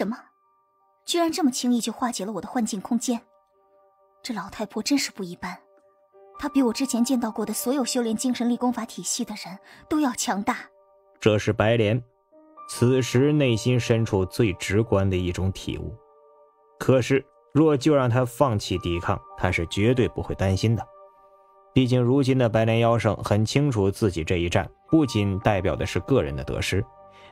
什么？居然这么轻易就化解了我的幻境空间？这老太婆真是不一般，她比我之前见到过的所有修炼精神力功法体系的人都要强大。这是白莲此时内心深处最直观的一种体悟。可是，若就让他放弃抵抗，他是绝对不会担心的。毕竟，如今的白莲妖圣很清楚，自己这一战不仅代表的是个人的得失，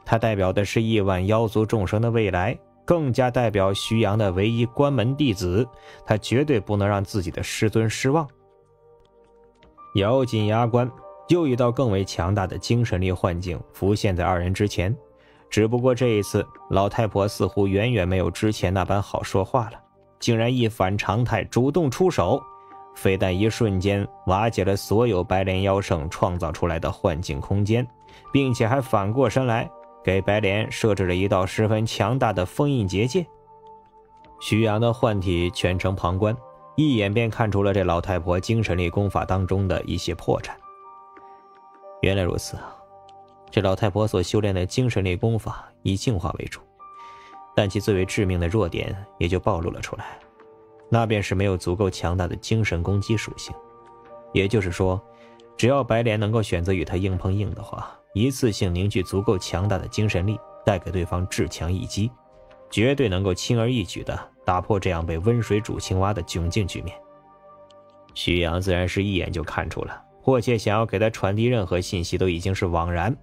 他代表的是亿万妖族众生的未来，更加代表徐阳的唯一关门弟子。他绝对不能让自己的师尊失望。咬紧牙关，又一道更为强大的精神力幻境浮现在二人之前。只不过这一次，老太婆似乎远远没有之前那般好说话了，竟然一反常态，主动出手，非但一瞬间瓦解了所有白莲妖圣创造出来的幻境空间，并且还反过身来给白莲设置了一道十分强大的封印结界。徐阳的幻体全程旁观，一眼便看出了这老太婆精神力功法当中的一些破绽。原来如此啊！这老太婆所修炼的精神力功法以净化为主，但其最为致命的弱点也就暴露了出来，那便是没有足够强大的精神攻击属性。也就是说，只要白莲能够选择与他硬碰硬的话，一次性凝聚足够强大的精神力，带给对方至强一击，绝对能够轻而易举地打破这样被温水煮青蛙的窘境局面。徐阳自然是一眼就看出了，迫切想要给他传递任何信息都已经是枉然。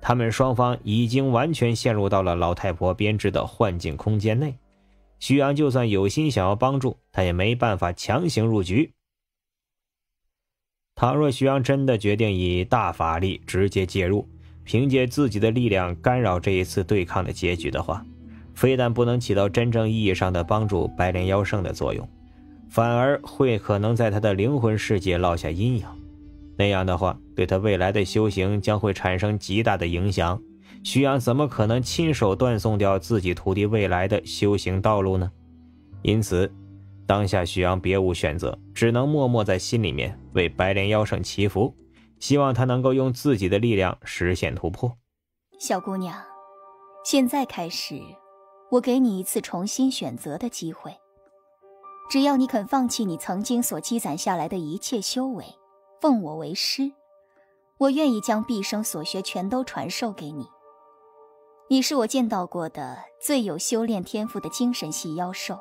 他们双方已经完全陷入到了老太婆编织的幻境空间内，徐阳就算有心想要帮助，他也没办法强行入局。倘若徐阳真的决定以大法力直接介入，凭借自己的力量干扰这一次对抗的结局的话，非但不能起到真正意义上的帮助白莲妖圣的作用，反而会可能在他的灵魂世界落下阴影。那样的话，对他未来的修行将会产生极大的影响。徐阳怎么可能亲手断送掉自己徒弟未来的修行道路呢？因此，当下徐阳别无选择，只能默默在心里面为白莲妖圣祈福，希望他能够用自己的力量实现突破。小姑娘，现在开始，我给你一次重新选择的机会。只要你肯放弃你曾经所积攒下来的一切修为。奉我为师，我愿意将毕生所学全都传授给你。你是我见到过的最有修炼天赋的精神系妖兽，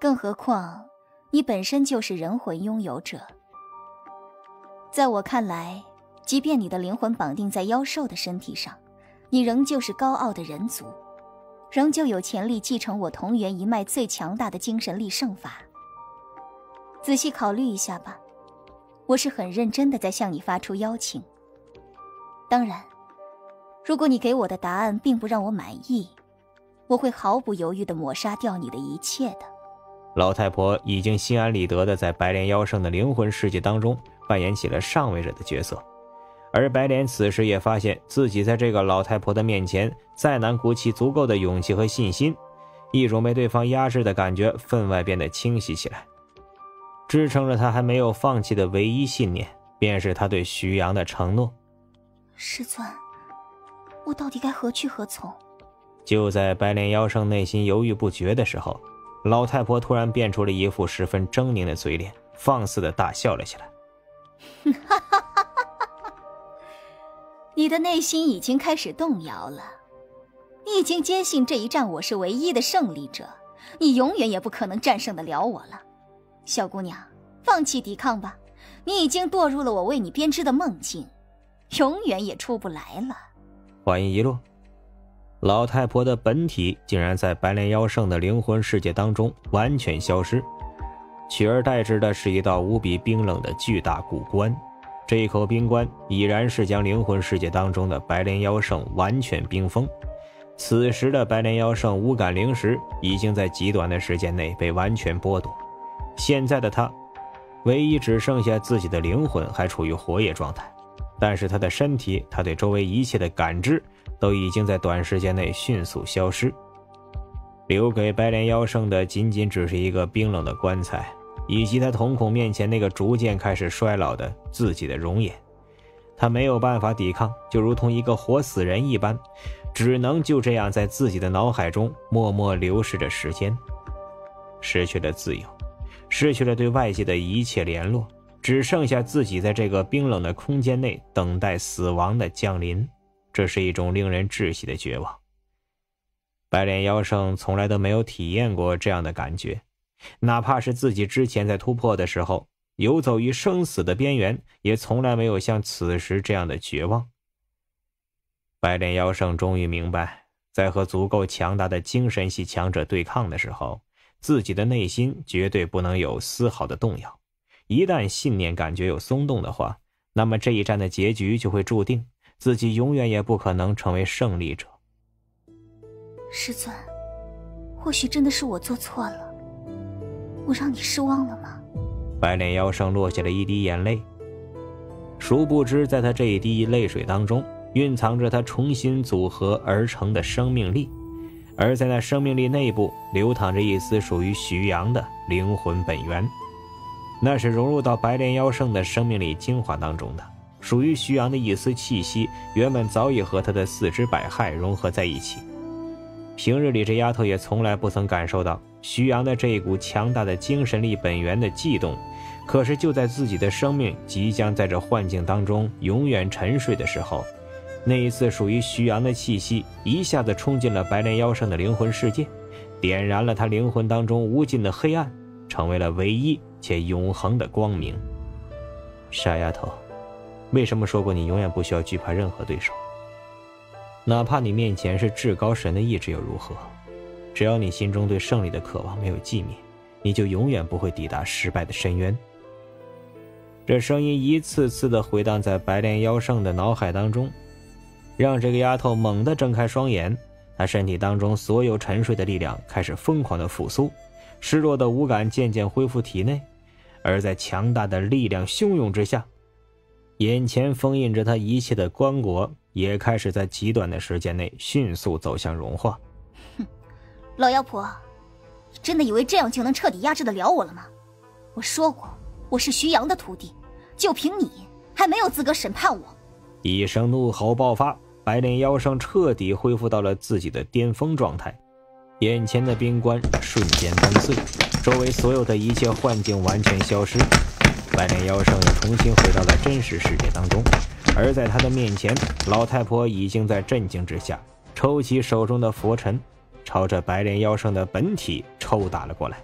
更何况你本身就是人魂拥有者。在我看来，即便你的灵魂绑定在妖兽的身体上，你仍旧是高傲的人族，仍旧有潜力继承我同源一脉最强大的精神力圣法。仔细考虑一下吧。我是很认真的在向你发出邀请。当然，如果你给我的答案并不让我满意，我会毫不犹豫的抹杀掉你的一切的。老太婆已经心安理得的在白莲妖圣的灵魂世界当中扮演起了上位者的角色，而白莲此时也发现自己在这个老太婆的面前再难鼓起足够的勇气和信心，一种被对方压制的感觉分外变得清晰起来。支撑着他还没有放弃的唯一信念，便是他对徐阳的承诺。师尊，我到底该何去何从？就在白莲妖圣内心犹豫不决的时候，老太婆突然变出了一副十分狰狞的嘴脸，放肆的大笑了起来。哈哈哈哈哈！你的内心已经开始动摇了，你已经坚信这一战我是唯一的胜利者，你永远也不可能战胜得了我了。小姑娘，放弃抵抗吧，你已经堕入了我为你编织的梦境，永远也出不来了。话音一落，老太婆的本体竟然在白莲妖圣的灵魂世界当中完全消失，取而代之的是一道无比冰冷的巨大古棺。这一口冰棺已然是将灵魂世界当中的白莲妖圣完全冰封。此时的白莲妖圣五感灵石已经在极短的时间内被完全剥夺。现在的他，唯一只剩下自己的灵魂还处于活跃状态，但是他的身体，他对周围一切的感知，都已经在短时间内迅速消失。留给白莲妖圣的，仅仅只是一个冰冷的棺材，以及他瞳孔面前那个逐渐开始衰老的自己的容颜。他没有办法抵抗，就如同一个活死人一般，只能就这样在自己的脑海中默默流逝着时间，失去了自由，失去了对外界的一切联络，只剩下自己在这个冰冷的空间内等待死亡的降临。这是一种令人窒息的绝望。白脸妖圣从来都没有体验过这样的感觉，哪怕是自己之前在突破的时候游走于生死的边缘，也从来没有像此时这样的绝望。白脸妖圣终于明白，在和足够强大的精神系强者对抗的时候，自己的内心绝对不能有丝毫的动摇。一旦信念感觉有松动的话，那么这一战的结局就会注定。自己永远也不可能成为胜利者。师尊，或许真的是我做错了，我让你失望了吗？白脸妖圣落下了一滴眼泪。殊不知，在他这一滴泪水当中，蕴藏着他重新组合而成的生命力，而在那生命力内部，流淌着一丝属于徐阳的灵魂本源，那是融入到白莲妖圣的生命力精华当中的。属于徐阳的一丝气息，原本早已和他的四肢百骸融合在一起。平日里，这丫头也从来不曾感受到徐阳的这一股强大的精神力本源的悸动。可是，就在自己的生命即将在这幻境当中永远沉睡的时候，那一次属于徐阳的气息一下子冲进了白莲妖圣的灵魂世界，点燃了他灵魂当中无尽的黑暗，成为了唯一且永恒的光明。傻丫头。为什么说过你永远不需要惧怕任何对手？哪怕你面前是至高神的意志又如何？只要你心中对胜利的渴望没有寂灭，你就永远不会抵达失败的深渊。这声音一次次的回荡在白莲妖圣的脑海当中，让这个丫头猛地睁开双眼。她身体当中所有沉睡的力量开始疯狂的复苏，失落的五感渐渐恢复体内，而在强大的力量汹涌之下。眼前封印着他一切的棺椁，也开始在极短的时间内迅速走向融化。哼，老妖婆，你真的以为这样就能彻底压制得了我了吗？我说过，我是徐阳的徒弟，就凭你还没有资格审判我！一声怒吼爆发，白脸妖圣彻底恢复到了自己的巅峰状态，眼前的冰棺瞬间崩碎，周围所有的一切幻境完全消失。白莲妖圣又重新回到了真实世界当中，而在他的面前，老太婆已经在震惊之下抽起手中的佛尘，朝着白莲妖圣的本体抽打了过来。